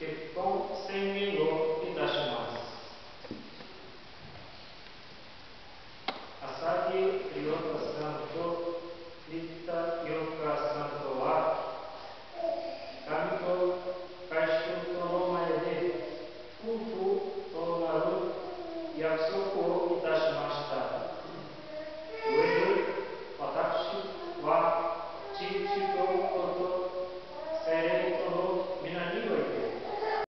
It both not sing